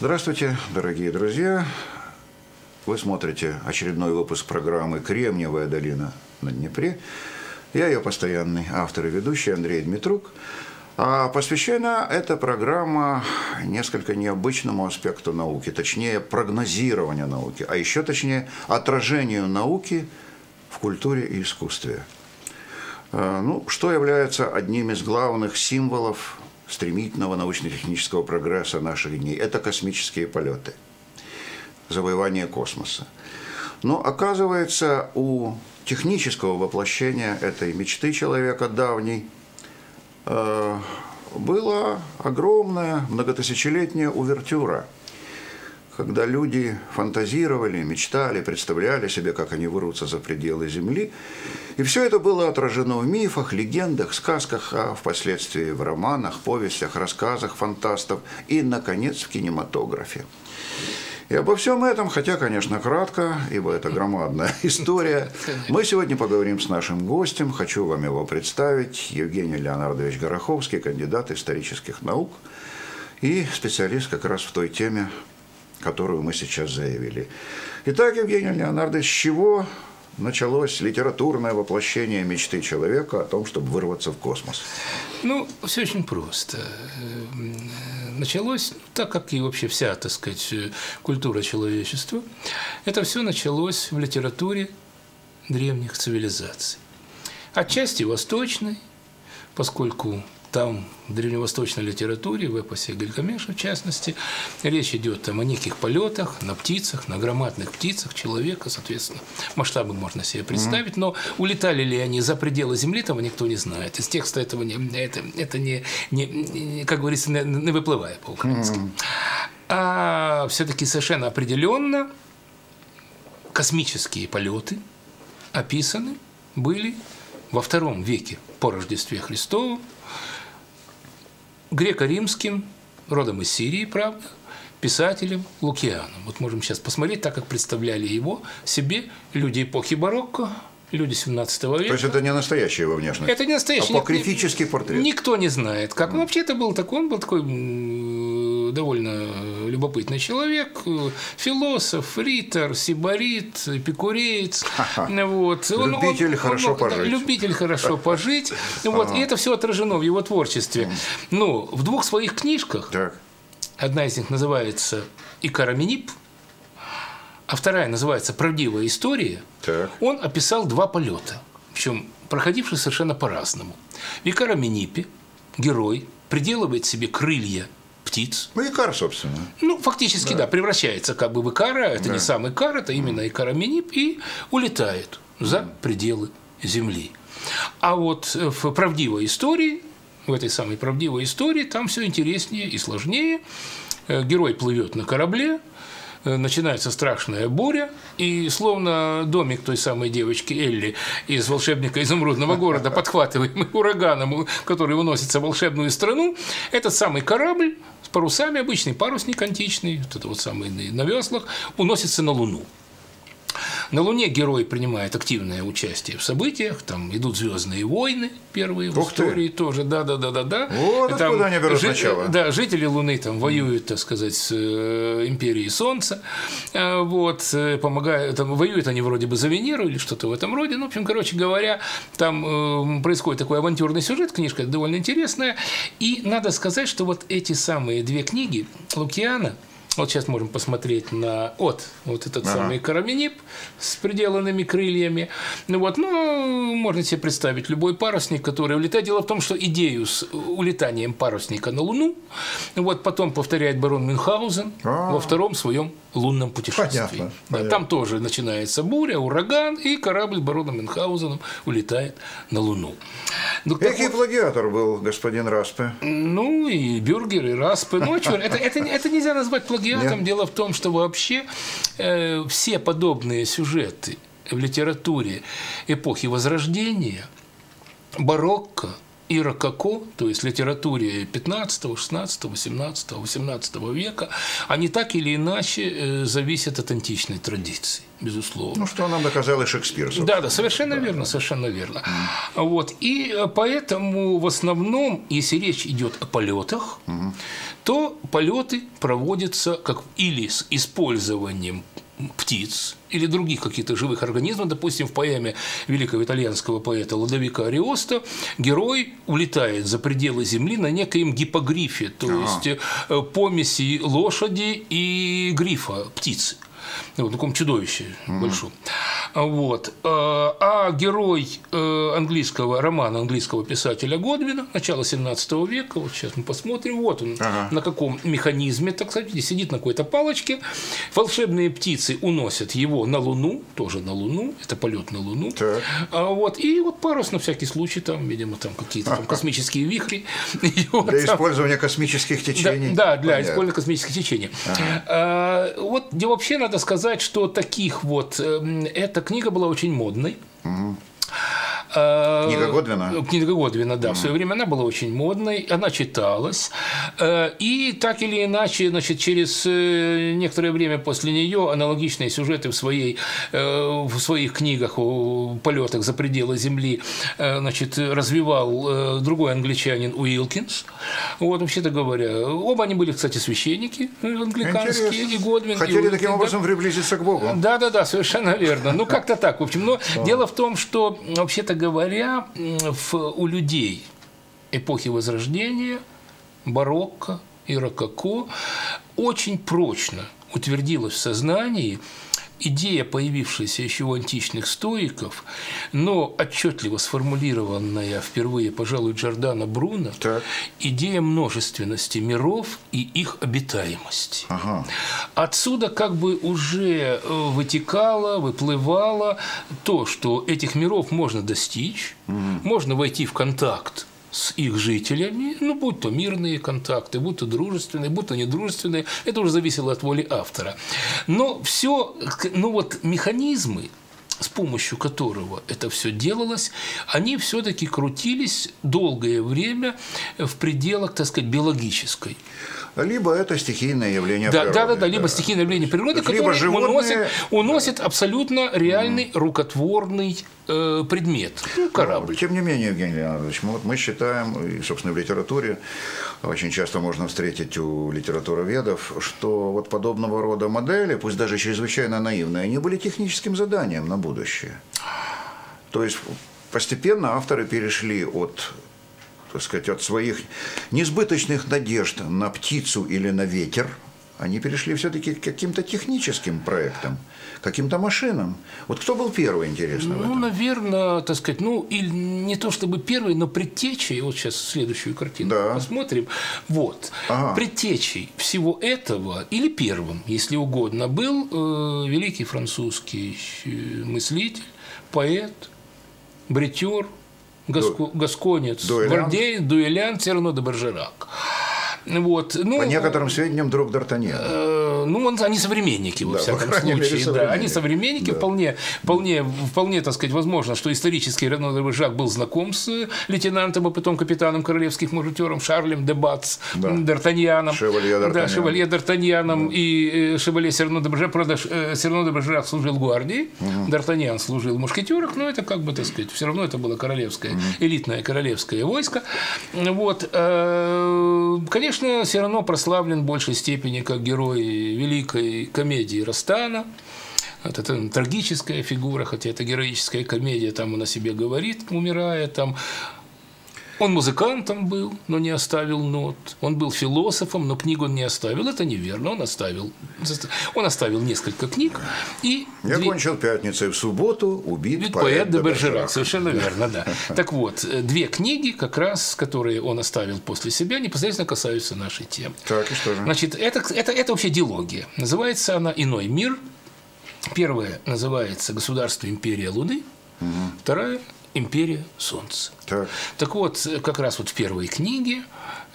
Здравствуйте, дорогие друзья. Вы смотрите очередной выпуск программы «Кремниевая долина на Днепре». Я ее постоянный автор и ведущий Андрей Дмитрук. А посвящена эта программа несколько необычному аспекту науки, точнее прогнозированию науки, а еще точнее отражению науки в культуре и искусстве. А, ну, что является одним из главных символов стремительного научно-технического прогресса наших дней? Это космические полеты, завоевание космоса. Но оказывается, у технического воплощения этой мечты человека давней э, была огромная многотысячелетняя увертюра – когда люди фантазировали, мечтали, представляли себе, как они вырвутся за пределы Земли. И все это было отражено в мифах, легендах, сказках, а впоследствии в романах, повестях, рассказах фантастов и, наконец, в кинематографе. И обо всем этом, хотя, конечно, кратко, ибо это громадная история, мы сегодня поговорим с нашим гостем. Хочу вам его представить. Евгений Леонардович Гороховский, кандидат исторических наук и специалист как раз в той теме, которую мы сейчас заявили. Итак, Евгений Леонардович, с чего началось литературное воплощение мечты человека о том, чтобы вырваться в космос? Ну, все очень просто. Началось, так как и вообще вся, так сказать, культура человечества, это все началось в литературе древних цивилизаций. Отчасти восточной, поскольку там в древневосточной литературе, в эпосе Гильгамеша в частности, речь идет там о неких полетах на птицах, на громадных птицах человека, соответственно, масштабы можно себе представить, но улетали ли они за пределы Земли, того никто не знает. Из текста этого не, это, это не, не, как говорится, не, не выплывая по-украински. А все-таки совершенно определенно космические полеты описаны были во втором веке по Рождестве Христову греко-римским, родом из Сирии, правда, писателем Лукианом. Вот можем сейчас посмотреть, так как представляли его себе люди эпохи барокко, люди 17 века. То есть это не настоящая его внешность? Это не настоящий. Апокрифический портрет? Никто не знает, как. Ну, вообще это был такой, он был такой довольно любопытный человек, философ, ритор, сибарит, эпикуреец. Вот. Любитель он, хорошо он, пожить. Любитель хорошо пожить. Вот. И это все отражено в его творчестве. Ну, в двух своих книжках, так. одна из них называется «Икараменип», а вторая называется «Правдивая история», так. он описал два полета, причем проходившие совершенно по-разному. В Икараминипе герой приделывает себе крылья птиц. Ну, икар, собственно. Ну, фактически, да, да превращается как бы в икара, это да. не сам икар, это именно икароменип, и улетает за пределы Земли. А вот в правдивой истории, в этой самой правдивой истории, там все интереснее и сложнее. Э, герой плывет на корабле, начинается страшная буря, и словно домик той самой девочки Элли из «Волшебника изумрудного города», подхватываемый ураганом, который уносится в волшебную страну, этот самый корабль с парусами, обычный парусник античный, вот это вот самый на веслах, уносится на Луну. На Луне герой принимает активное участие в событиях, там идут звездные войны первые Ух в истории ты. тоже, да, да, да, да, да. Вот там, откуда они берут жи- начало. Да, жители Луны там воюют, так сказать, с э, империей Солнца, э, вот, э, помогают, там воюют они вроде бы за Венеру или что-то в этом роде, ну, в общем, короче говоря, там э, происходит такой авантюрный сюжет, книжка довольно интересная, и надо сказать, что вот эти самые две книги Лукиана – вот сейчас можем посмотреть на от вот этот ага. самый караменип с приделанными крыльями. Ну вот, ну, можно себе представить любой парусник, который улетает. Дело в том, что идею с улетанием парусника на Луну вот потом повторяет барон Мюнхгаузен А-а-а. во втором своем лунном путешествии. Понятно, да, понятно. Там тоже начинается буря, ураган, и корабль с бароном Мюнхгаузеном улетает на Луну. Ну, Какой вот, плагиатор был господин Распе? Ну, и Бюргер, и Распе. Ну, а это, это, это нельзя назвать плагиатом. Нет. Дело в том, что вообще э, все подобные сюжеты в литературе эпохи Возрождения, барокко, и рококо, то есть литературе 15, 16, 17, 18 века, они так или иначе э, зависят от античной традиции, безусловно. Ну, что нам доказал и Шекспир. Собственно. Да, да, совершенно да, верно, совершенно верно. Mm. Вот. И э, поэтому в основном, если речь идет о полетах, mm. то полеты проводятся как или с использованием птиц или других каких-то живых организмов. Допустим, в поэме великого итальянского поэта Ладовика Ариоста герой улетает за пределы Земли на некоем гипогрифе, то ага. есть э, помеси лошади и грифа птицы. Вот, таком чудовище mm. большом. Вот. А, а герой э, английского романа английского писателя Годвина начала 17 века, вот сейчас мы посмотрим, вот он ага. на каком механизме, так сказать, сидит на какой-то палочке, волшебные птицы уносят его на Луну, тоже на Луну, это полет на Луну, так. а вот, и вот парус на всякий случай, там, видимо, там какие-то там космические вихри. Для использования космических течений. Да, для использования космических течений. А, вот где вообще надо сказать, что таких вот, эм, эта книга была очень модной. Угу. Э, книга Годвина? Книга Годвина, да. Mm. В свое время она была очень модной, она читалась. Э, и так или иначе, значит, через э, некоторое время после нее аналогичные сюжеты в, своей, в своих книгах о полетах за пределы Земли значит, развивал другой англичанин Уилкинс. Вот, вообще-то говоря. Оба они были, кстати, священники англиканские, Интересно. и Годвин. Хотели и таким образом приблизиться к Богу. Да, да, да, совершенно верно. Ну, как-то так. В общем, но дело в том, что вообще-то говоря, в, у людей эпохи Возрождения, барокко и рококо очень прочно утвердилась в сознании идея, появившаяся еще у античных стоиков, но отчетливо сформулированная впервые, пожалуй, Джордана Бруно, так. идея множественности миров и их обитаемости. Ага. Отсюда как бы уже э, вытекало, выплывало то, что этих миров можно достичь, угу. можно войти в контакт с их жителями, ну, будь то мирные контакты, будь то дружественные, будь то недружественные, это уже зависело от воли автора. Но все, ну вот механизмы, с помощью которого это все делалось, они все-таки крутились долгое время в пределах, так сказать, биологической либо это стихийное явление да, природы. Да, да, да, либо стихийное явление природы, которое животные... уносит, уносит абсолютно реальный mm. рукотворный э, предмет, ну, корабль. тем не менее, Евгений Леонидович, мы, мы считаем, и, собственно, в литературе очень часто можно встретить у литературоведов, что вот подобного рода модели, пусть даже чрезвычайно наивные, они были техническим заданием на будущее. То есть постепенно авторы перешли от так сказать, от своих несбыточных надежд на птицу или на ветер, они перешли все-таки к каким-то техническим проектам, каким-то машинам. Вот кто был первый, интересно? Ну, наверное, так сказать, ну, или не то чтобы первый, но предтечей, вот сейчас следующую картину да. посмотрим, вот, ага. предтечей всего этого, или первым, если угодно, был э, великий французский мыслитель, поэт, бритер, Гаско, Гасконец, Гвардей, Дуэлян, Церно де Бержерак. Вот. Ну, По некоторым сведениям, друг Д'Артаньян. Э, ну, он, они современники, во да, всяком случае. Мере, да, они современники. Да. Вполне, вполне, вполне, так сказать, возможно, что исторически Рено де Бержак был знаком с лейтенантом, а потом капитаном королевских мушкетеров Шарлем де Бац, да. Д'Артаньяном. Шевалье Д'Артаньян. Да, Шевалье Д'Артаньяном. Да. И э, Шевалье Серно де Бержак, правда, э, Серно де Бержак служил в гвардии, угу. Д'Артаньян служил в мушкетерах, но это как бы, так сказать, все равно это было королевское, угу. элитное королевское войско. Вот. Конечно, все равно прославлен в большей степени как герой великой комедии Растана. Это, это трагическая фигура, хотя это героическая комедия, там он о себе говорит, умирая, там он музыкантом был, но не оставил нот. Он был философом, но книгу он не оставил. Это неверно. Он оставил, он оставил несколько книг. И Я две... кончил пятницей в субботу, убит, убит поэт, поэт де Бержерак. Совершенно верно, да. Так вот, две книги, как раз, которые он оставил после себя, непосредственно касаются нашей темы. Так, и что же? Значит, это, это, это вообще диалогия. Называется она «Иной мир». Первая называется «Государство империя Луны». Угу. Вторая империя Солнца. Так. так вот, как раз вот в первой книге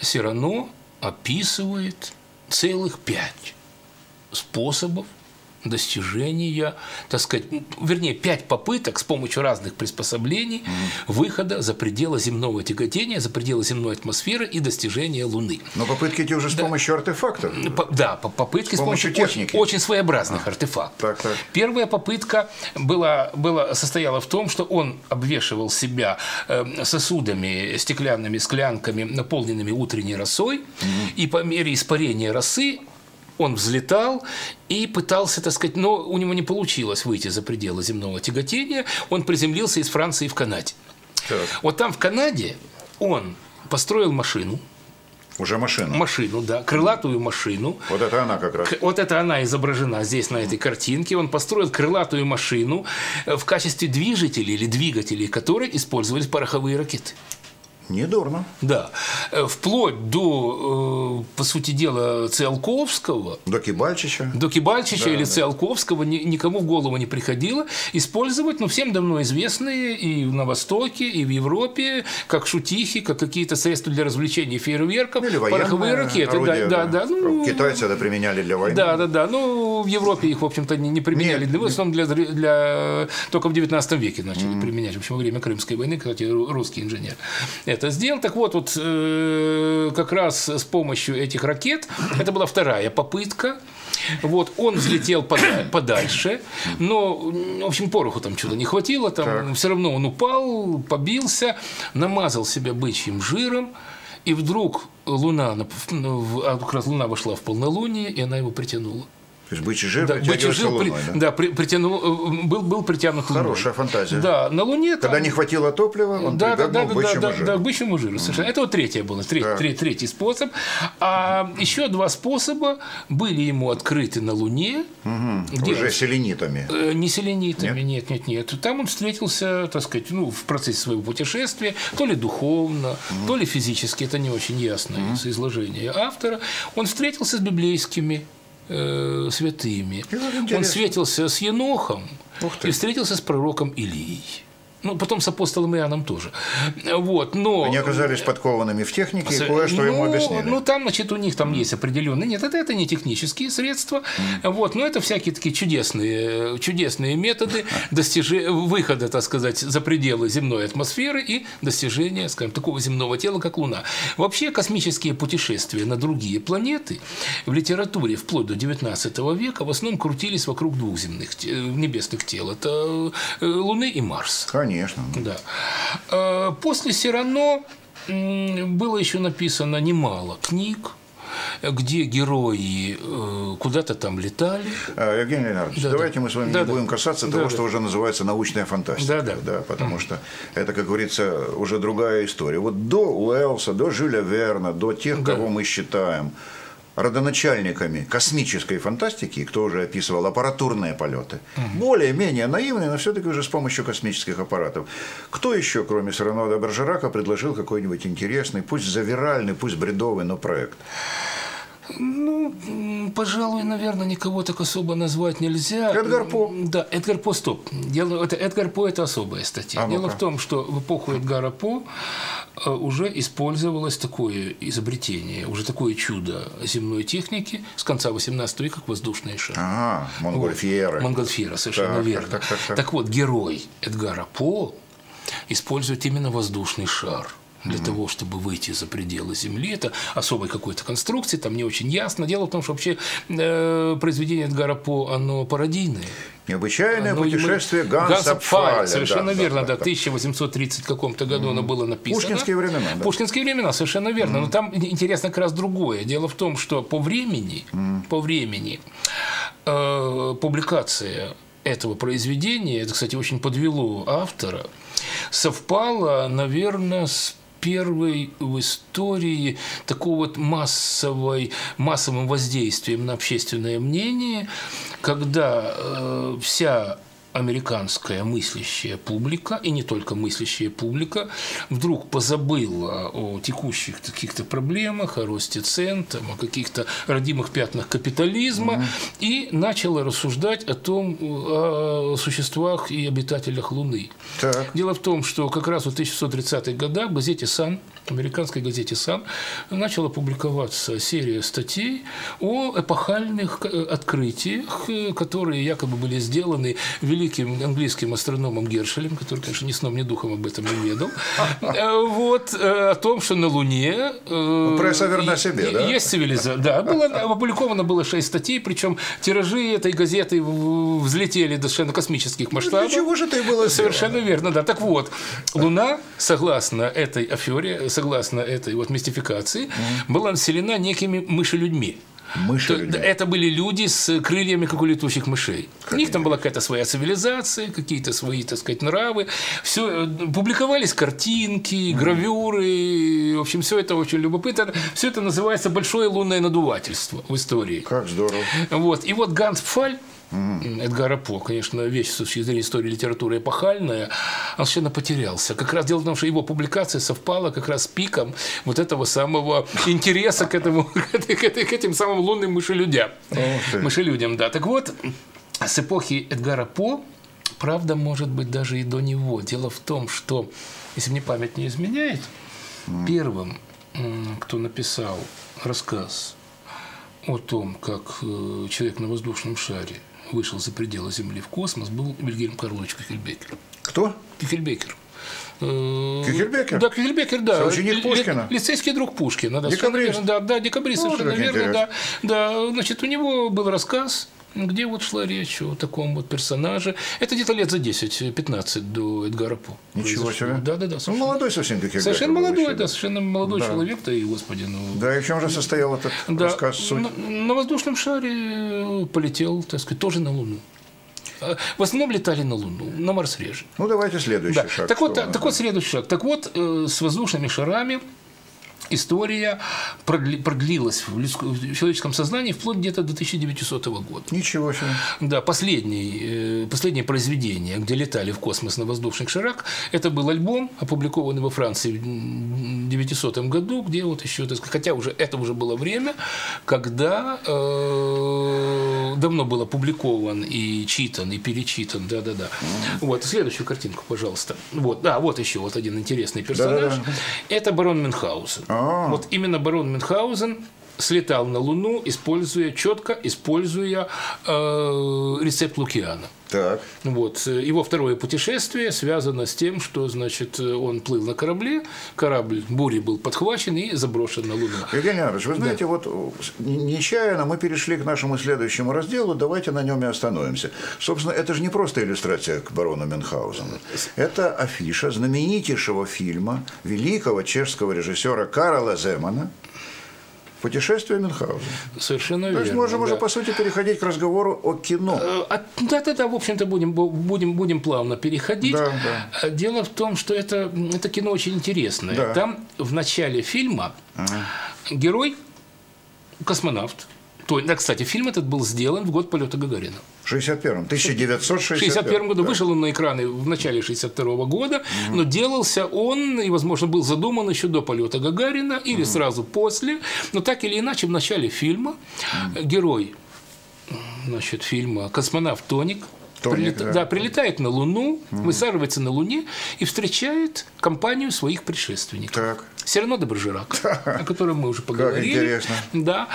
Сирано описывает целых пять способов достижения, так сказать, вернее, пять попыток с помощью разных приспособлений выхода за пределы земного тяготения, за пределы земной атмосферы и достижения Луны. Но попытки эти уже с помощью артефактов. По- да, по- попытки С с помощью, помощью очень, техники. очень своеобразных артефактов. Так, так. Первая попытка была, была, состояла в том, что он обвешивал себя э, сосудами, стеклянными склянками, наполненными утренней росой, и по мере испарения росы он взлетал и пытался, так сказать, но у него не получилось выйти за пределы земного тяготения. Он приземлился из Франции в Канаде. Так. Вот там в Канаде он построил машину, Уже машина. машину, да, крылатую машину, Вот это она как раз. Вот это она изображена здесь на этой картинке. Он построил крылатую машину э, в качестве движителей или двигателей, которой использовались пороховые ракеты. Недурно. Да. Э, Вплоть до, э, по сути дела, Циолковского, До Кибальчича. до Кибальчича Да, или да. Циолковского ни- никому в голову не приходило использовать, ну, всем давно известные и на Востоке, и в Европе, как шутихи, как какие-то средства для развлечений фейерверков, Или пороховые ракеты. орудия, да, да, да. Ну, Китайцы это применяли для войны. Да, да, да. Ну, в Европе их, в общем-то, не, не применяли. Нет, Для- в основном для, для... Только в 19 веке начали применять. В общем, во время Крымской войны, кстати, ру- русский инженер это сделал. Так вот, вот э, как раз с помощью этих ракет, это была вторая попытка, вот, он взлетел пода- подальше, но, в общем, пороху там что-то не хватило, там все равно он упал, побился, намазал себя бычьим жиром, и вдруг Луна, ну, а как раз Луна вошла в полнолуние, и она его притянула. То есть бычий жир Да, бычий жир при- луной, да? да, при- притянул, э, был, был притянут луной. Хорошая фантазия. Да, на Луне Когда там- не хватило топлива, он да, да, да, к да, бычьему да, жиру. да, бычьему жиру, совершенно. Это вот третье было, треть- Так. треть- третий способ. А еще два способа были ему открыты на Луне. где Уже селенитами. Э, Не селенитами, нет? нет, нет, Там он встретился, так сказать, ну, в процессе своего путешествия, то ли духовно, то ли физически, это не очень ясно из изложения автора. Он встретился с библейскими э, святыми. Он встретился с Енохом и встретился с пророком Илией. Ну, потом с апостолом Иоанном тоже. Вот, но... Они оказались подкованными в технике и С- кое-что ему ну, объяснили. Ну, там, значит, у них там есть определенные... Нет, это, это не технические средства, вот, но это всякие такие чудесные, чудесные методы достижи... выхода, так сказать, за пределы земной атмосферы и достижения, скажем, такого земного тела, как Луна. Вообще, космические путешествия на другие планеты в литературе вплоть до XIX века в основном крутились вокруг двух земных те- небесных тел. Это э, Луны и Марс. Конечно. Да. Э, После Сирано было еще написано немало книг, где герои э, куда-то там летали. А, Евгений Леонардович, Да, давайте да. мы с вами Да, не да. будем касаться Да, того, да. что уже называется научная фантастика. Да, да. потому что это, как говорится, уже другая история. Вот до Уэллса, до Жюля Верна, до тех, Да. кого мы считаем родоначальниками космической фантастики, кто уже описывал аппаратурные полеты, более-менее наивные, но все-таки уже с помощью космических аппаратов. Кто еще, кроме Сирано де Бержерака, предложил какой-нибудь интересный, пусть завиральный, пусть бредовый, но проект? Ну, пожалуй, наверное, никого так особо назвать нельзя. Эдгар По. Да, Эдгар По, стоп. Дело, это, Эдгар По – это особая статья. А. Дело в том, что в эпоху Эдгара По уже использовалось такое изобретение, уже такое чудо земной техники с конца XVIII века, как воздушные шары. Ага, Монгольфьеры. Монгольфьера, совершенно Так, верно. так, так, так, так. вот, герой Эдгара По использует именно воздушный шар для того, чтобы выйти за пределы Земли. Это особой какой-то конструкции, там не очень ясно. Дело в том, что вообще э, произведение Эдгара По, оно пародийное. Необычайное Оно путешествие Ганса, Ганса Пфаля. Пфаля, Совершенно да, верно, да, да. да. В 1830 каком-то году оно было написано. Пушкинские времена, да. Пушкинские времена, совершенно верно. Но там интересно как раз другое. Дело в том, что по времени, по времени э, публикация этого произведения, это, кстати, очень подвело автора, совпала, наверное, с первой в истории такого вот массовой, массовым воздействием на общественное мнение, когда э, вся американская мыслящая публика, и не только мыслящая публика, вдруг позабыла о текущих каких-то проблемах, о росте цен, там, о каких-то родимых пятнах капитализма, и начала рассуждать о том, о существах и обитателях Луны. Так. Дело в том, что как раз в 1630-х годах в газете «Сан» американской газете «Сан» начала публиковаться серия статей о эпохальных э, открытиях, э, которые якобы были сделаны великим английским астрономом Гершелем, который, конечно, ни сном, ни духом об этом не ведал, э, вот, о том, что на Луне... Пресса верна себе, да? Есть цивилизация, да. Было, опубликовано было шесть статей, причем тиражи этой газеты взлетели до совершенно космических ну, масштабов. Чего же это и было Совершенно верно, да. Так вот, Луна, согласно этой афере, согласно этой вот мистификации, mm. была населена некими мышелюдьми. Мыши Это были люди с крыльями, как у летучих мышей. Как у них там была какая-то своя цивилизация, какие-то свои, так сказать, нравы. Все, э, публиковались картинки, гравюры. В общем, все это очень любопытно. Все это называется большое лунное надувательство в истории. Как здорово. Вот. И вот Ганс Пфаль Mm. Эдгара По, конечно, вещь с точки зрения истории литературы эпохальная, он совершенно потерялся. Как раз дело в том, что его публикация совпала как раз с пиком вот этого самого интереса к, этому, к этим самым лунным мышелюдям. Oh, мышелюдям, да. Так вот, с эпохи Эдгара По, правда, может быть, даже и до него. Дело в том, что, если мне память не изменяет, mm. первым, кто написал рассказ о том, как э, человек на воздушном шаре вышел за пределы Земли в космос, был Вильгельм Карлович Кюхельбекер. Кто? Кюхельбекер. Э, Кюхельбекер? Да, Кюхельбекер, да. Соученик Пушкина? Лицейский друг Пушкина. Да, декабрист? Да, да, декабрист, ну, совершенно верно. Да, да, значит, у него был рассказ где вот шла речь о таком вот персонаже. Это где-то лет за 10-15 до Эдгара По. Ничего себе. Да, да, да. Ну, молодой совсем, как я Совершенно молодой, да, совершенно молодой да. человек, да и господи. Ну... Да, и в чем же состоял этот да, рассказ суть? На, на воздушном шаре полетел, так сказать, тоже на Луну. А, в основном летали на Луну, на Марс реже. Ну, давайте следующий да. шаг. Так вот, так вот, следующий шаг. Так вот, э, с воздушными шарами история продли, продлилась в, людском, в человеческом сознании вплоть где-то до 1900 года. Ничего себе. Да, последний, э, последнее произведение, где летали в космос на воздушных шарах, это был альбом, опубликованный во Франции в 1900 году, где вот еще, так сказать, хотя уже это уже было время, когда э, давно был опубликован и читан, и перечитан, да-да-да. Вот, следующую картинку, пожалуйста. Вот, да, вот еще вот один интересный персонаж. Да-да-да. Это барон Мюнхгаузен. А-а-а. Вот именно барон Мюнхгаузен слетал на Луну, используя четко, используя э, рецепт Лукиана. Так. Вот. Его второе путешествие связано с тем, что значит, он плыл на корабле, корабль бури был подхвачен и заброшен на Луну. Евгений Иванович, вы знаете, да. вот нечаянно мы перешли к нашему следующему разделу, давайте на нем и остановимся. Собственно, это же не просто иллюстрация к барону Мюнхгаузену. Это афиша знаменитейшего фильма великого чешского режиссера Карла Земана Путешествие Мюнхгаузена. Совершенно верно. То есть можем да. уже, по сути, переходить к разговору о кино. Э, да-да-да, в общем-то, будем, будем, будем плавно переходить. Да, да. Э, дело в том, что это, это кино очень интересное. Да. Там в начале фильма ага. герой, космонавт, то, да, кстати, фильм этот был сделан в год полета Гагарина. В 61-м, 1961 61 году да. вышел он на экраны в начале 62 -го года, угу. но делался он, и, возможно, был задуман еще до полета Гагарина или угу. сразу после, но так или иначе в начале фильма угу. герой значит, фильма «Космонавт Тоник», Тоник прилет... да. да, прилетает на Луну, угу. высаживается на Луне и встречает компанию своих предшественников. Так. Сирено де Бержерак, о котором мы уже поговорили. Как интересно. Да.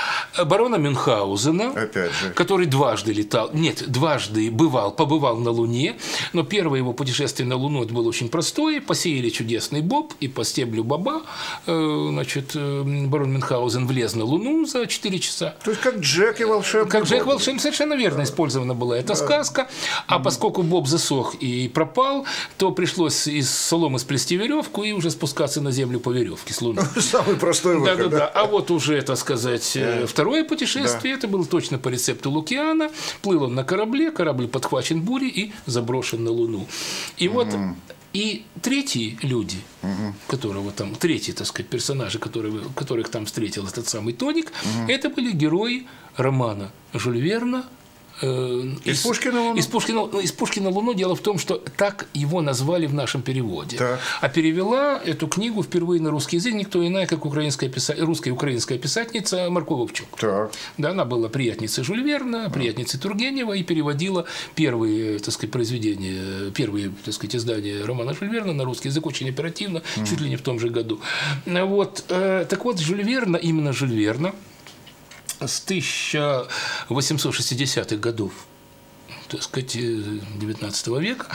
Барона Мюнхгаузена, Опять же. который дважды летал, нет, дважды бывал, побывал на Луне, но первое его путешествие на Луну это было очень простое. Посеяли чудесный боб, и по стеблю боба, э, значит, э, барон Мюнхгаузен влез на Луну за 4 часа. То есть как Джек и волшебный Как Джек волшебный, совершенно верно да. использована была эта да. сказка. А mm поскольку боб засох и пропал, то пришлось из соломы сплести веревку и уже спускаться на землю по веревке с Луны. Самый простой выход. Да, да, да. А вот уже, так сказать, э, второе путешествие, это было точно по рецепту Лукиана. Плыл он на корабле, корабль подхвачен бурей и заброшен на Луну. И вот и третьи люди, угу. которого там, третьи, так сказать, персонажи, которые, которых там встретил этот самый Тоник, угу. это были герои романа Жюль Верна Э, из, из Пушкина Луну? Из Пушкина, ну, из Пушкина Луну. Дело в том, что так его назвали в нашем переводе. Так. А перевела эту книгу впервые на русский язык никто иная, как украинская писа... русская украинская писательница Марко Вовчук. Так. Да, она была приятницей Жюль Верна, приятницей Тургенева и переводила первые, так сказать, произведения, первые, так сказать, издания романа Жюль Верна на русский язык очень оперативно, mm. чуть ли не в том же году. Вот, э, так вот, Жюль Верна, именно Жюль Верна, с 1860-х годов так сказать, 19 э, века,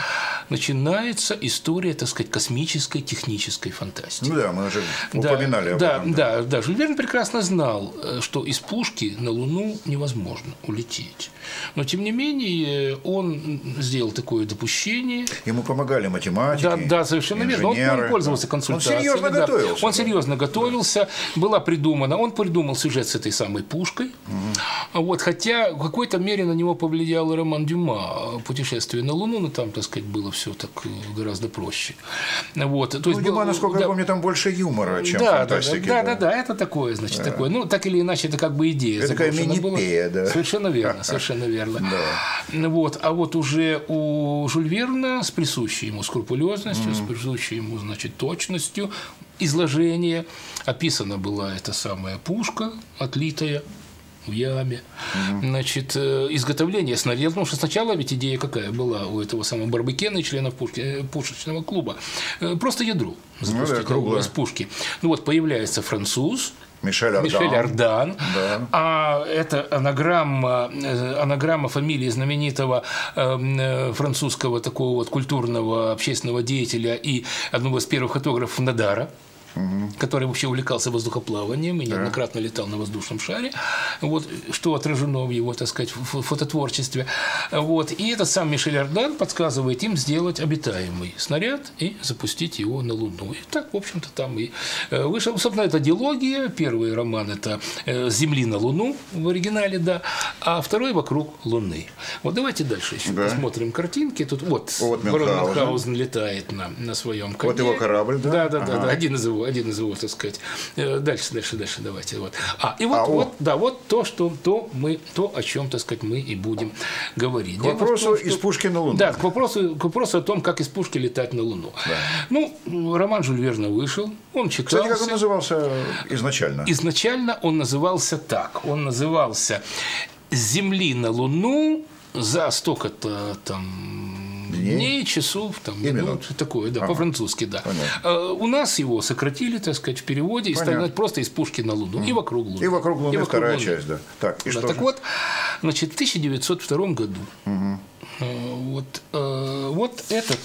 начинается история, так сказать, космической технической фантастики. Ну да, мы уже упоминали да, об да, этом. Да, да, да. Жюль Верн прекрасно знал, э, что из пушки на Луну невозможно улететь. Но, тем не менее, он сделал такое допущение. Ему помогали математики, Да, да совершенно верно. Он, он пользовался консультациями. Он серьезно да. готовился. Он серьезно готовился. Да. Была придумана, он придумал сюжет с этой самой пушкой. Угу. Вот, хотя в какой-то мере на него повлиял роман Дюма «Путешествие на Луну», но там, так сказать, было все так э, гораздо проще. Вот. То ну, есть, Дюма, насколько да, я помню, там больше юмора, чем да, фантастики. Да, да, да, да, это такое, значит, да. такое. Ну, так или иначе, это как бы идея. Это такая мини да. Совершенно верно, совершенно верно. Да. Вот. А вот уже у Жюль Верна с присущей ему скрупулезностью, mm. с присущей ему, значит, точностью изложения описана была эта самая пушка, отлитая в яме. Угу. Значит, э, изготовление снарядов. Потому что сначала ведь идея какая была у этого самого Барбекена и членов пушки, э, пушечного клуба? Э, просто ядро запустить ну, да, из пушки. Ну вот появляется француз, Мишель Ардан. Мишель Ардан. Да. А это анаграмма, анаграмма фамилии знаменитого французского такого вот культурного общественного деятеля и одного из первых фотографов Надара угу. который вообще увлекался воздухоплаванием и неоднократно да. летал на воздушном шаре, вот, что отражено в его, так сказать, фототворчестве. Вот. И этот сам Мишель Ардан подсказывает им сделать обитаемый снаряд и запустить его на Луну. И так, в общем-то, там и э, вышел. Собственно, это диалогия. Первый роман – это э, «Земли на Луну» в оригинале, да, а второй «Вокруг Луны». Вот давайте дальше еще да. посмотрим картинки. Тут вот, вот Мюнхгаузен летает на, на своем коне. Вот его корабль, да? Да, да, ага. да, один из его один из его, так сказать. Э, дальше, дальше, дальше, давайте. Вот. А, и вот, а, вот, да, вот то, что то мы, то, о чем, так сказать, мы и будем говорить. К вопросу том, что, из пушки на Луну. Да, к вопросу, к вопросу о том, как из пушки летать на Луну. Да. Ну, роман Жюль Верна вышел, он читался. Кстати, как он назывался изначально? Изначально он назывался так. Он назывался «С Земли на Луну за столько-то там дней, дней часов, там, и минут. Ну, такое, да, ага. по-французски, да. А, у нас его сократили, так сказать, в переводе Понятно. и стали просто из пушки на Луну mm. и вокруг Луны. И вокруг Луны и вокруг вторая Луны. часть, да. Так, и да, что так же? вот, значит, в 1902 году угу. вот, э, вот этот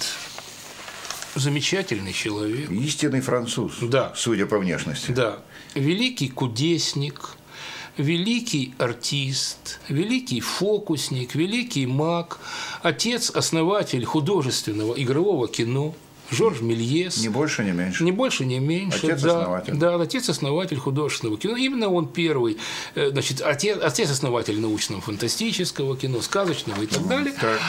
замечательный человек. Истинный француз, да. судя по внешности. Да. Великий кудесник, великий артист, великий фокусник, великий маг, отец-основатель художественного игрового кино – Жорж Мельес. Не больше, не меньше. Не больше, не меньше. Отец-основатель. Да, да, отец-основатель художественного кино. Именно он первый, э, значит, отец-основатель научного фантастического кино, сказочного и так далее. Так.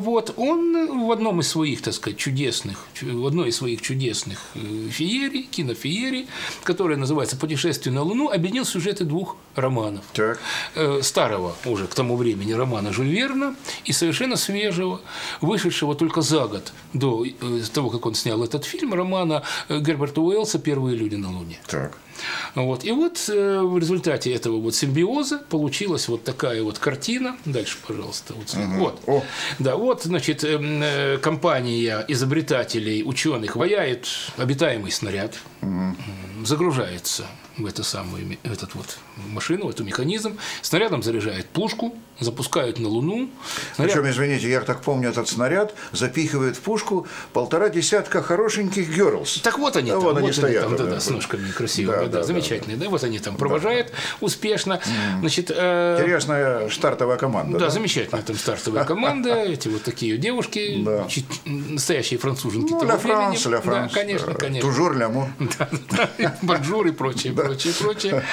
Вот, он в одном из своих, так сказать, чудесных, в одной из своих чудесных э, феерий, кинофеерий, которая называется «Путешествие на Луну», объединил сюжеты двух романов. Так. Э, старого уже к тому времени романа Жюль Верна и совершенно свежего, вышедшего только за год до того, как он снял этот фильм, романа Герберта Уэллса «Первые люди на Луне». Так. Вот. И вот э, в результате этого вот симбиоза получилась вот такая вот картина. Дальше, пожалуйста. Вот. Угу. вот. О. Да, вот, значит, эм, э, компания изобретателей, ученых ваяет обитаемый снаряд, угу. загружается в эту самую этот вот машину, в эту механизм, снарядом заряжает пушку, запускают на Луну. Снаряд... Причем, извините, я так помню, этот снаряд запихивает в пушку полтора десятка хорошеньких girls. Так вот они а там, вот, вот они стоят, там, да, да, с ножками красивыми, да, да, да, замечательные, да, да, вот они там провожают да. успешно. Значит, э... Интересная стартовая команда. Да, да? замечательная там стартовая команда, эти вот такие девушки, да. настоящие француженки. Ну, France, la France. Да, конечно, конечно. Toujours, la Bonjour и прочее, прочее, прочее.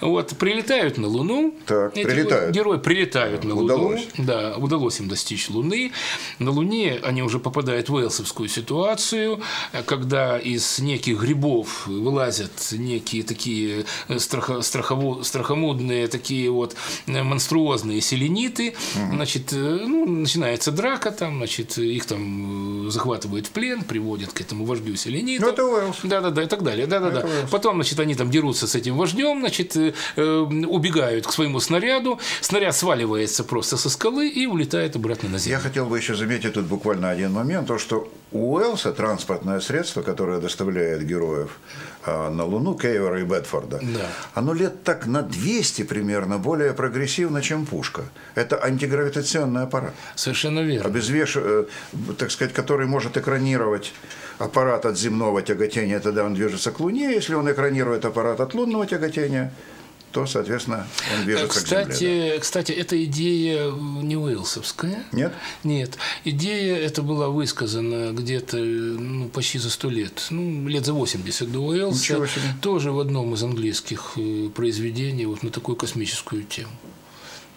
Вот, прилетают на Луну. Так, Эти прилетают. Герои прилетают на Луну. Удалось. Да, удалось им достичь Луны. На Луне они уже попадают в Уэлсовскую ситуацию, когда из неких грибов вылазят некие такие э, страхо- страхово- страхомудные, такие вот э, монструозные селениты. Значит, э, ну, начинается драка там, значит, их там захватывают в плен, приводят к этому вождю селенитов. Ну, это Уэллс. Да, да, да, и так далее. Да, да, да. Это Уэллс. Потом, значит, они там дерутся с этим вождем, значит, э, э, убегают к своему снаряду. Снаряд сваливается просто со скалы и улетает обратно на Я землю. хотел бы еще заметить тут буквально один момент, то, что у Уэллса транспортное средство, которое доставляет героев а, на Луну, Кейвера и Бетфорда, Да. оно лет так на 200 примерно более прогрессивно, чем пушка. Это антигравитационный аппарат. Совершенно верно. обезвеш... э, так сказать, который может экранировать аппарат от земного тяготения, тогда он движется к Луне. Если он экранирует аппарат от лунного тяготения, то, соответственно, он движется к Земле. Кстати, кстати, эта идея не уэлсовская. да. Нет? Нет. Идея эта была высказана где-то ну, почти за сто лет. Ну, лет за 80 до себе. Тоже в одном из английских э, произведений вот на такую космическую тему.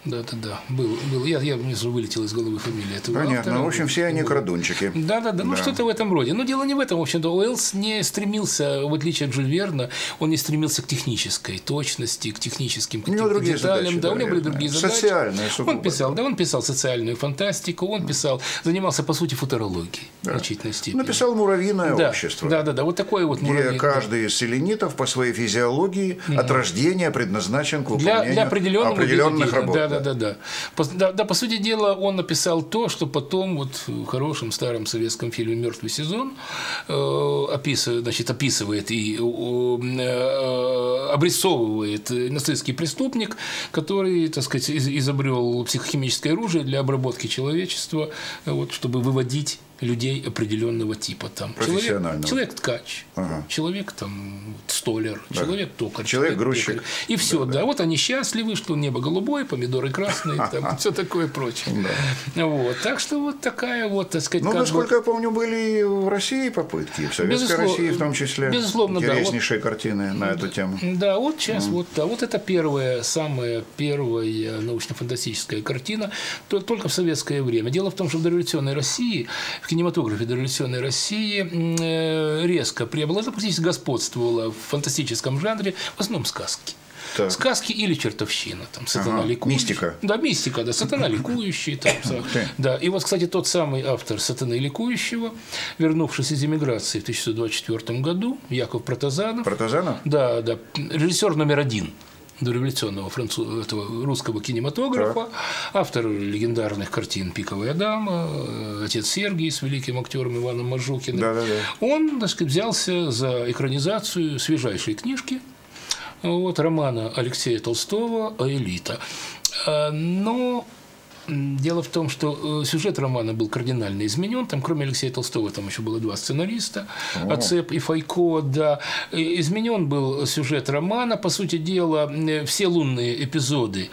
Да, да, да. Был, был. Я, я мне вылетел из головы фамилия этого Понятно. автора. В общем, все они крадунчики. Да, да, да, ну Да. что-то в этом роде. Но дело не в этом. В общем-то, Уэллс не стремился, в отличие от Жюль Верна, он не стремился к технической точности, к техническим каким-то другие деталям. задачи, да, у него были другие задачи. Социальные, сугубо. Он писал, да, он писал социальную фантастику, он писал, занимался, по сути, футурологией в значительной степени. Написал «Муравьиное да, общество». Да, да, да, вот такое вот где муравей, да. каждый из селенитов по своей физиологии от рождения предназначен к для, выполнению для определенного определенных работ. Да, да, да, да. По, да. Да, по сути дела, он написал то, что потом вот в хорошем старом советском фильме Мертвый сезон э, описывает, значит, описывает и э, обрисовывает нацистский преступник, который, так сказать, из- изобрел психохимическое оружие для обработки человечества, э, вот, чтобы выводить людей определенного типа. Там. Профессионального. Человек, ткач, Ага. человек там столяр, человек токарь, Человек грузчик. пекарь. И все, да, Вот они счастливы, что небо голубое, помидоры красные, там все такое прочее. Вот. Так что вот такая вот, так сказать, Ну, бы- насколько я помню, были в России попытки, в Советской. России в том числе. Безусловно, да. Интереснейшие картины на эту тему. Да, вот сейчас, вот, да, вот это первая, самая первая научно-фантастическая картина, то- только в советское время. Дело в том, что в дореволюционной России, в кинематографе дореволюционной России э, резко преобладала, практически господствовала в фантастическом жанре в основном сказки. Так. Сказки или чертовщина, там, сатана Ага, ликующий. мистика. Да, мистика, да, сатана ликующий. Там, да, и вот, кстати, тот самый автор сатаны ликующего, вернувшись из эмиграции в 1924 году, Яков Протазанов, Протазанов? да, да. Режиссер номер один дореволюционного француз... этого русского кинематографа, автор легендарных картин «Пиковая дама», э, «Отец Сергий» с великим актером Иваном Мажукиным. Да-да-да. Он, так сказать, взялся за экранизацию свежайшей книжки вот, романа Алексея Толстого «Элита». А, Но Дело в том, что э, сюжет романа был кардинально изменен. Там, кроме Алексея Толстого, там еще было два сценариста, Ацеп и Файко. Да. И Изменен был сюжет романа. По сути дела, э, все лунные эпизоды,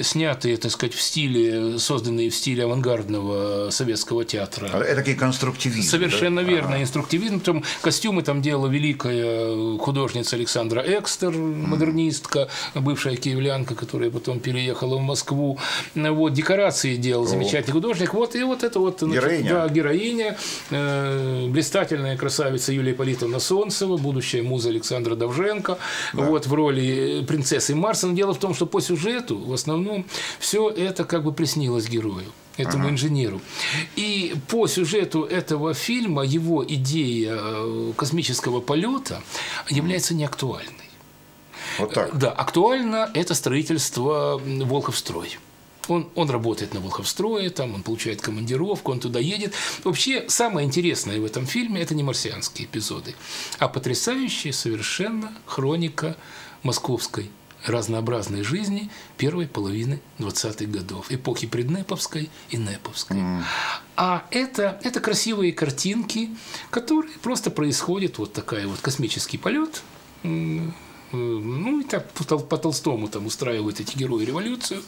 снятые, так сказать, в стиле, созданные в стиле авангардного советского театра. А Это конструктивизм. Совершенно да? верно, инструктивизм. Там костюмы там делала великая художница Александра Экстер, модернистка, бывшая киевлянка, которая потом переехала в Москву. Вот, декорации делал замечательный художник. Вот, и вот это вот значит, Героиня. да, героиня, э, блистательная красавица Юлия Политовна Солнцева, будущая муза Александра Довженко, вот в роли принцессы Марса. Но дело в том, что по сюжету в основном все это как бы приснилось герою этому инженеру. И по сюжету этого фильма его идея э, космического полета является неактуальной. Вот так. Да, актуально это строительство Волховстрой. Он, он работает на Волховстрое, там он получает командировку, он туда едет. Вообще, самое интересное в этом фильме – это не марсианские эпизоды, а потрясающая совершенно хроника московской разнообразной жизни первой половины 20-х годов, эпохи преднеповской и неповской. А это, это красивые картинки, которые просто происходят, вот такая вот космический полет, ну и так по Толстому там устраивают эти герои революцию.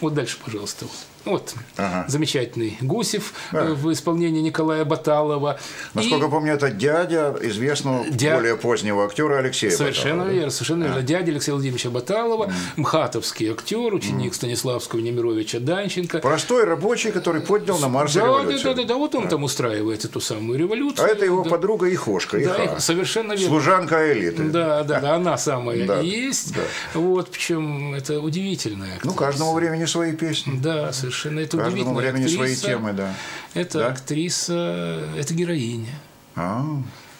Вот дальше, пожалуйста. Вот. Вот, Ага. замечательный Гусев Да. э, в исполнении Николая Баталова. Насколько И- помню, это дядя известного Дя- более позднего актера Алексея Совершенно Баталова, да? верно, совершенно верно. Дядя Алексея Владимировича Баталова, мхатовский актер, ученик Станиславского Немировича Данченко. Простой рабочий, который поднял на Марс Да, да, революцию. да, да, да, вот он там устраивает эту самую революцию. А это его да. подруга Ихошка, Да, Иха. их- совершенно верно. Служанка элиты. Да, да, да, она самая Да, есть. да. Вот, причем это удивительная Ну, каждому времени свои песни. Да, совершенно это Каждому времени свои актриса. темы, да. Это Да? актриса, это героиня. А,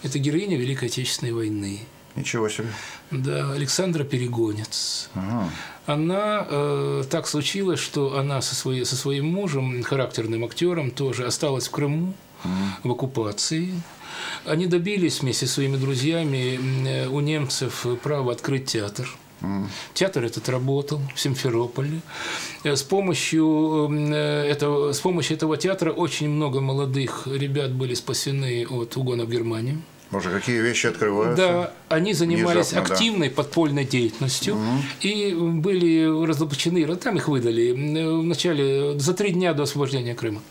Это героиня Великой Отечественной войны. ничего себе. Да, Александра Перегонец. Ага. Она э, так случилось, что она со, своей, со своим мужем, характерным актером, тоже осталась в Крыму в оккупации. Они добились вместе со своими друзьями э, у немцев права открыть театр. Театр этот работал в Симферополе. Э, С помощью, м, э, этого, с помощью этого театра очень много молодых ребят были спасены от угона в Германию. Боже, какие вещи открываются. Да, они занимались Внезапно, да. активной подпольной деятельностью и были разоблачены, там их выдали э, в начале, за три дня до освобождения Крыма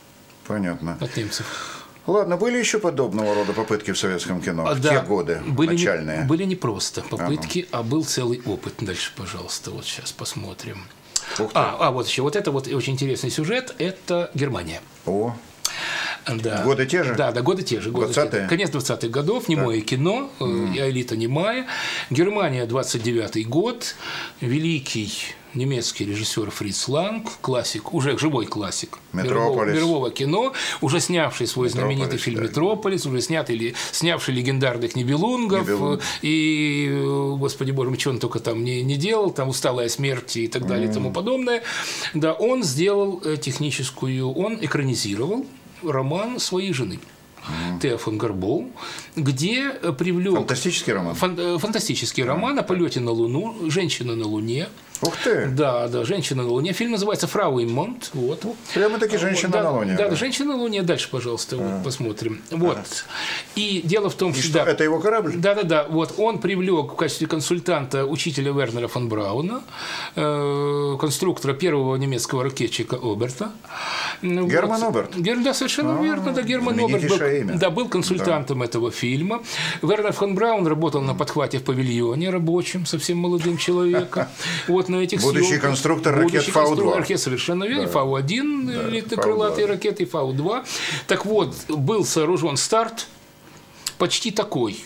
Понятно. от немцев. Ладно, были еще подобного рода попытки в советском кино А, в да, те годы, были не- начальные? были не просто попытки, а был целый опыт. Дальше, пожалуйста, вот сейчас посмотрим. Ух ты. А, а, вот еще, вот это вот очень интересный сюжет, это Германия. О, Да. Годы те же? Да, да, годы те же. годы те 20-е? же. Конец 20-х годов, немое кино, э, и элита немая. Германия, 29-й год, великий немецкий режиссер Фриц Ланг, классик, уже живой классик мирового, мирового кино, уже снявший свой знаменитый «Метрополис», фильм да. «Метрополис», уже снятый, снявший легендарных Нибелунгов, «Нибелунг». э, и, господи боже мой, что он только там не, не делал, там «Усталая смерть» и так далее и тому подобное. Да, он сделал э, техническую, он экранизировал роман своей жены. Теа фон Гарбоу, где э, привлек фантастический роман. фан- э, фантастический роман о полете на Луну, женщина на Луне. Ух ты! Да, да, женщина на Луне. Фильм называется Фрау и Монт. Вот. Прямо-таки «Женщина да, на Луне». Да, да, женщина на Луне. Дальше, пожалуйста, вот, посмотрим. Вот. И дело в том, И что. что, да, это его корабль? да, да, да. Вот он привлек в качестве консультанта учителя Вернера фон Брауна, э, конструктора первого немецкого ракетчика Оберта. Ну, Герман вот. Оберт? Гер- да, совершенно верно. Да, Герман Оберт был, имя. да, был консультантом этого фильма. Вернер фон Браун работал на подхвате в павильоне рабочим, совсем молодым человеком. Вот на этих Будущий съемках. конструктор ракет Будущий Фау-2. конструктор ракет, совершенно верно. Фау-1, элитные Фау-2, крылатые да. ракеты, и Фау-2. Так вот, был сооружен старт почти такой,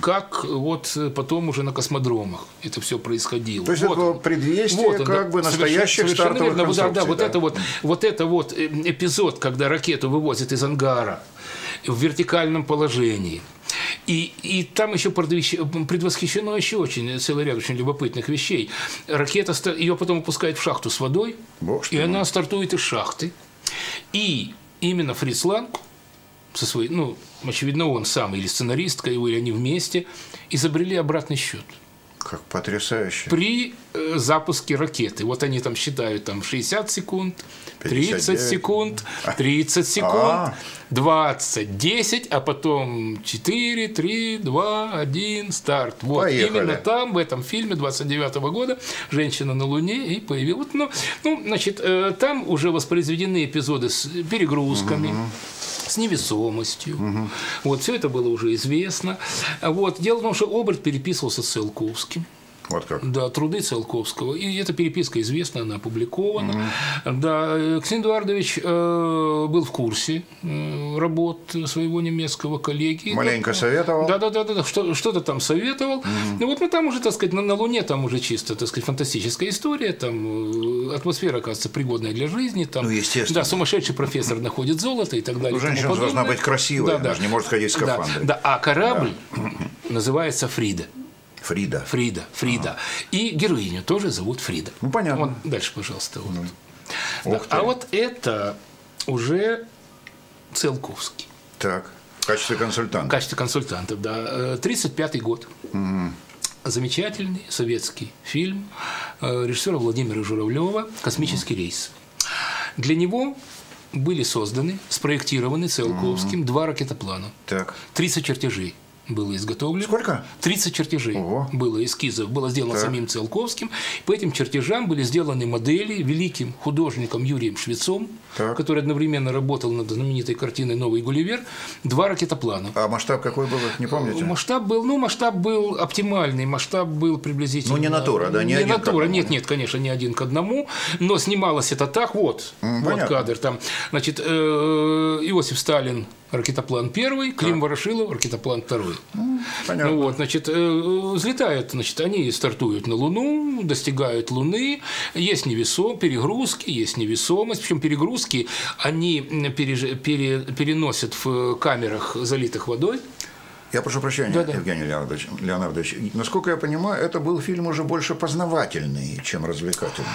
как вот потом уже на космодромах это все происходило. То есть Вот это было предвестие Вот он, да, как бы настоящих совершенно стартовых верно. Вот, да, да, вот это вот, вот это вот э, эпизод, когда ракету вывозят из ангара в вертикальном положении. И, и там еще предвосхищено еще очень целый ряд очень любопытных вещей. Ракета, ее потом опускают в шахту с водой, Бог и она мой. стартует из шахты. И именно Фриц Ланг со своей, ну, очевидно, он сам или сценаристка его, или они вместе, изобрели обратный счет Как потрясающе. при э, запуске ракеты. Вот они там считают там 60 секунд, 30 59. секунд, 30 секунд, А. 20, 10, а потом 4, 3, 2, 1, старт. Вот Поехали. именно там, в этом фильме 29 года «Женщина на Луне» и появилась. Ну, ну, значит, э, там уже воспроизведены эпизоды с перегрузками, с невесомостью. Вот, все это было уже известно. Вот. Дело в том, что Оберт переписывался с Циолковским. Вот как. Да, труды Циолковского. И эта переписка известна, она опубликована. Да, э, Ксен Эдуардович э, был в курсе э, работ своего немецкого коллеги. Маленько советовал? Да, да, да, да, да, что, что-то там советовал. Ну вот мы там уже, так сказать, на, на Луне там уже чисто, так сказать, фантастическая история, там э, атмосфера, оказывается, пригодная для жизни. Там, Ну, естественно. Да, сумасшедший профессор находит золото и так далее. Ну, женщина должна быть красивой, она же не может ходить в Да, скафандре. Да, а корабль называется Фрида. Фрида. Фрида, Фрида. И героиню тоже зовут Фрида. Ну, понятно. Вот дальше, пожалуйста. Вот. Да. Ух ты. А вот это уже Целковский. Так, в качестве В консультанта. качестве консультантов, да. 35-й год. Замечательный советский фильм э, режиссера Владимира Журавлева «Космический рейс». Для него были созданы, спроектированы Циолковским два ракетоплана. Так. 30 чертежей было изготовлено. Сколько? 30 чертежей Ого. было эскизов. Было сделано Так. самим Циолковским. По этим чертежам были сделаны модели великим художником Юрием Швецом, Так. который одновременно работал над знаменитой картиной «Новый Гулливер», два ракетоплана. А масштаб какой был, не помните? Масштаб был, ну, масштаб был оптимальный, масштаб был приблизительно... Ну, не натура, да, не не натура, нет, нет, конечно, не один к одному, но снималось это так, вот, М, вот понятно. кадр там, значит, э, Иосиф Сталин, ракетоплан первый, Клим Ворошилов, ракетоплан второй. Понятно. Ну вот, значит, э, взлетают, значит, они стартуют на Луну, достигают Луны, есть невесом, перегрузки, есть невесомость, причем перегрузки они переносят в камерах, залитых водой, Я прошу прощения, Да-да. Евгений Леонардович, Леонардович. Насколько я понимаю, это был фильм уже больше познавательный, чем развлекательный.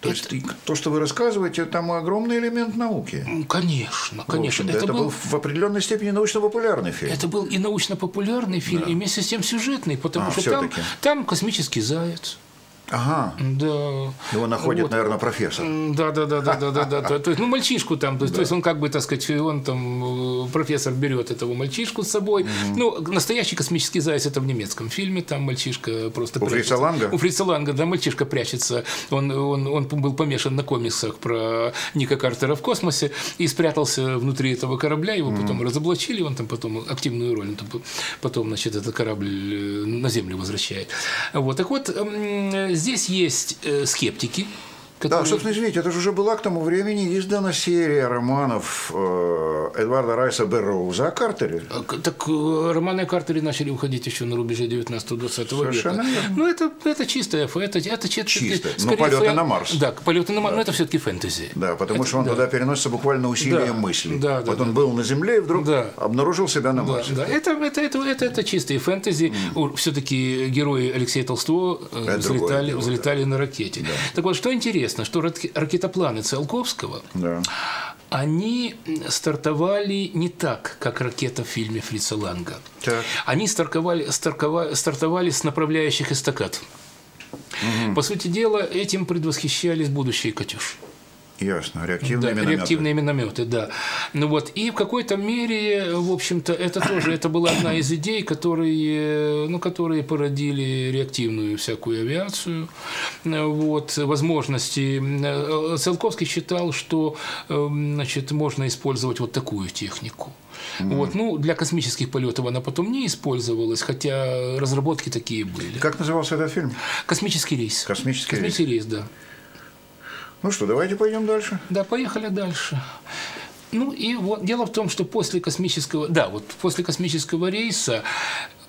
То есть и то, что вы рассказываете, там огромный элемент науки. М, Конечно, конечно. общем-то, это, был в определенной степени научно-популярный фильм. Это был и научно-популярный фильм, и вместе с тем сюжетный, потому А, что там, там космический заяц. Ага. Да. Его находит, Вот. наверное, профессор. Да, да, да, да, да, да, да. То, есть, ну, мальчишку там, то есть, то есть он как бы, так сказать, он там, э, профессор берет этого мальчишку с собой. Ну, настоящий космический заяц это в немецком фильме, там мальчишка просто У прячется. Фрица Ланга? У Фрица Ланга, да, мальчишка прячется. Он, он, он был помешан на комиксах про Ника Картера в космосе и спрятался внутри этого корабля, его потом разоблачили, он там потом активную роль, он там потом, значит, этот корабль э, на Землю возвращает. Вот, так вот, здесь есть э, скептики, Да, собственно, извините, это же уже была к тому времени издана серия романов э, Эдварда Райса Берроуза о Картере. А, Так э, романы о Картере начали уходить еще на рубеже 19-20 века. Верно. Ну, это, это чистое, фэ- это, это чисто, Чистое. Но полеты фэ- на Марс. Да, полеты на Марс, но это все-таки фэнтези. Да, потому Это- что он да. туда переносится буквально усилием Да, мысли. да, да, вот да. он был на Земле и вдруг Да. обнаружил себя на Да, Марсе. да. Это, это, это, это, это чистые фэнтези. Все-таки герои Алексея Толстого э, другое взлетали, взлетали на ракете. Так вот, что интересно, что раке- ракетопланы Циолковского, Да. они стартовали не так, как ракета в фильме Фрица Ланга. Так. Они стартовали, стартовали, стартовали с направляющих эстакад. По сути дела, этим предвосхищались будущие «Катюши». Ясно. Реактивные Да, минометы. реактивные минометы, да. Ну вот, и в какой-то мере, в общем-то, это тоже, это была одна из идей, которые, ну, которые породили реактивную всякую авиацию, вот, возможности. Э, Циолковский считал, что, э, значит, можно использовать вот такую технику. Вот, ну, для космических полетов она потом не использовалась, хотя разработки такие были. Как назывался этот фильм? Космический рейс. Космический рейс. Космический рейс, да. Ну что, давайте пойдем дальше. Да, поехали дальше. Ну и вот дело в том, что после космического, да, вот после космического рейса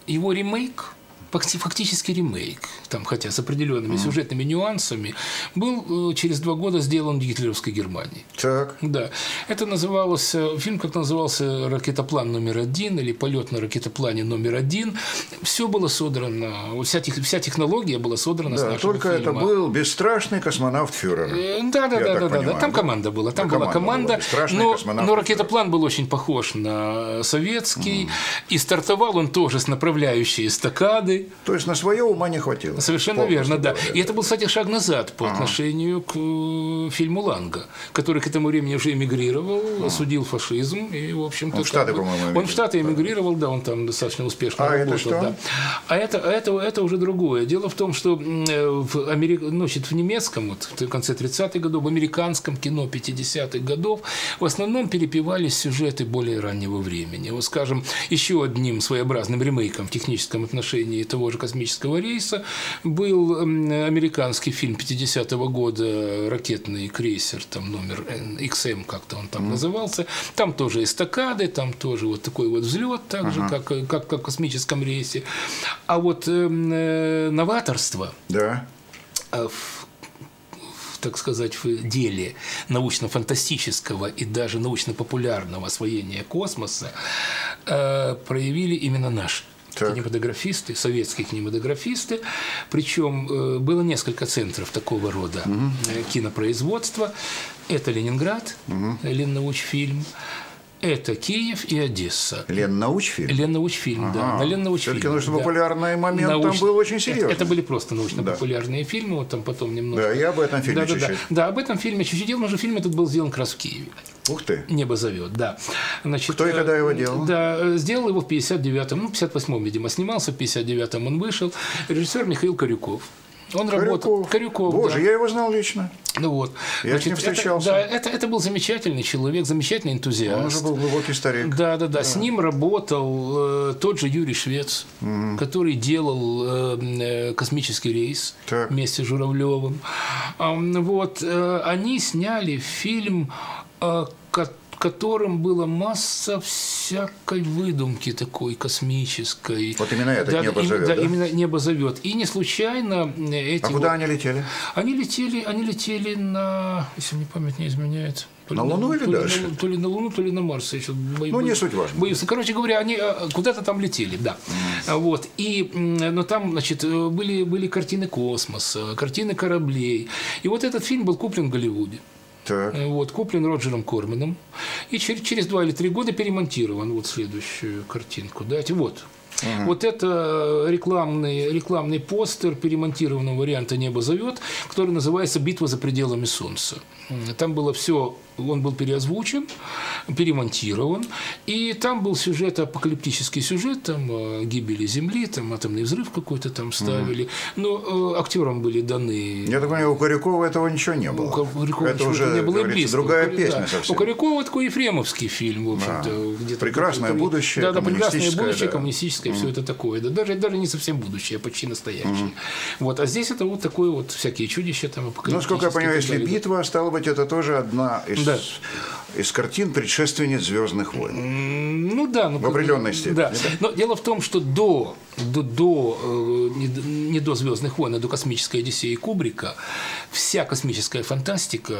его ремейк, фактически ремейк, там, хотя с определенными сюжетными нюансами, был э, через два года сделан в гитлеровской Германии. Так. Да, это называлось, э, фильм как назывался «Ракетоплан номер один» или «Полет на ракетоплане номер один». Все было содрано, вся, тех- вся технология была содрана с Да, нашего только это фильма. был бесстрашный космонавт фюрера. Э, Да, да, да, да, да, да. Там да? команда была. Там Да, была команда была, но, но ракетоплан был очень похож на советский. И стартовал он тоже с направляющей эстакады. То есть на свое ума не хватило. Совершенно верно, да. говоря. И это был, кстати, шаг назад по отношению к э, фильму Ланга, который к этому времени уже эмигрировал, осудил фашизм. И, в общем-то, Он в Штаты, по-моему, Он в. Штаты эмигрировал, да, он там достаточно успешно А это работал. что? да. А это, а это, это уже другое. Дело в том, что э, в, Амери... ну, значит, в немецком, вот, в конце 30-х годов, в американском кино 50-х годов в основном перепевались сюжеты более раннего времени. Вот, скажем, еще одним своеобразным ремейком в техническом отношении того же космического рейса был американский фильм 50-го года «Ракетный крейсер», там номер XM как-то он там назывался. Там тоже эстакады, там тоже вот такой вот взлет, так же, как, э, как, как в космическом рейсе. А вот эм, э, новаторство Да. э, в, в, так сказать, в деле научно-фантастического и даже научно-популярного освоения космоса э, проявили именно наши Так. кинематографисты, советские кинематографисты. Причем э, было несколько центров такого рода э, кинопроизводства. Это Ленинград, Леннаучфильм. Это Киев и Одесса. Леннаучфильм? Леннаучфильм, ага. да. На Леннаучфильм. Все-таки нужно да. популярный момент Науч... там был очень серьезный. Это, это были просто научно-популярные да. фильмы, вот там потом немного. Да, я об этом фильме да, чуть-чуть. Да, да. да, об этом фильме чуть-чуть. Дело, что фильм этот был сделан как раз в Киеве. Ух ты. Небо зовет, да. Значит, Кто и когда его делал? Да, сделал его в 59-м, ну, в 58-м, видимо, снимался, в 59-м он вышел. Режиссер Михаил Корюков. Он Корюков. работал. Корюков. Боже, да. я его знал лично. Ну вот. Я Значит, с ним встречался. Это, да, это, это был замечательный человек, замечательный энтузиаст. Он уже был глубокий старик. Да, да, да. да. С ним работал э, тот же Юрий Швец, угу. который делал э, э, космический рейс так. вместе с Журавлевым. Э, вот. Э, они сняли фильм, э, который котором была масса всякой выдумки такой космической. Вот именно это да, небо зовет. Да, да, именно небо зовет. И не случайно эти. А куда вот, они летели? Они летели, они летели на, если мне память не изменяет. на Луну или то дальше? На, то ли на Луну, то ли на Марс. Сейчас боюсь, ну, не суть важно. Боюсь. Короче говоря, они а, куда-то там летели, да. Mm. Вот. И, но там, значит, были, были картины космоса, картины кораблей. И вот этот фильм был куплен в Голливуде. Так. Вот, куплен Роджером Корманом. И через, через два или три года перемонтирован. Вот следующую картинку. Дайте. Вот. Ага. Вот это рекламный, рекламный постер перемонтированного варианта «Небо зовет», который называется «Битва за пределами Солнца». Там было все он был переозвучен, перемонтирован, и там был сюжет, апокалиптический сюжет, там э, гибели Земли, там атомный взрыв какой-то там ставили, но э, актерам были даны... Я так понимаю, у Корякова этого ничего не было. У Корякова это уже, не было и близко. другая песня да. совсем. У Корякова такой ефремовский фильм, в общем-то. Да. Прекрасное будущее, Да, да, прекрасное будущее, да. коммунистическое, mm. все это такое. Да, даже, даже не совсем будущее, а почти настоящее. Mm. Вот, а здесь это вот такое вот всякие чудища там Ну, сколько я понимаю, если битва, стало быть, это тоже одна из да из картин предшественниц Звездных войн. Ну да, ну, в определенной степени. Да. Но дело в том, что до, до, до э, не, не до Звездных войн, а до космической Одиссеи Кубрика вся космическая фантастика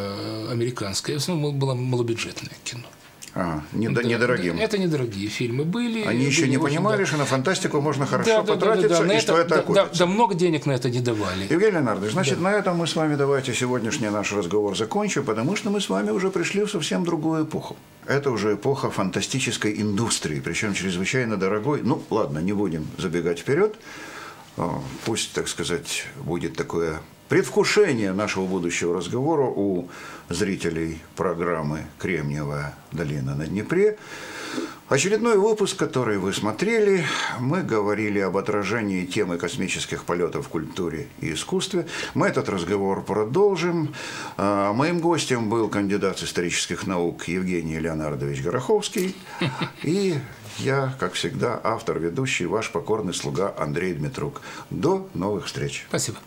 американская в основном была малобюджетное кино. А, недо, да, недорогим. Это недорогие фильмы были. Они еще были не понимали, да. что на фантастику можно хорошо да, потратиться, да, да, да. и на что это, это да, да, много денег на это не давали. Евгений Леонардович, значит, да. на этом мы с вами давайте сегодняшний наш разговор закончим, потому что мы с вами уже пришли в совсем другую эпоху. Это уже эпоха фантастической индустрии, причем чрезвычайно дорогой. Ну, ладно, не будем забегать вперед. Пусть, так сказать, будет такое предвкушение нашего будущего разговора у зрителей программы «Кремниевая долина на Днепре». Очередной выпуск, который вы смотрели, мы говорили об отражении темы космических полетов в культуре и искусстве. Мы этот разговор продолжим. А, моим гостем был кандидат исторических наук Евгений Леонардович Гороховский. И я, как всегда, автор, ведущий, ваш покорный слуга Андрей Дмитрук. До новых встреч. Спасибо.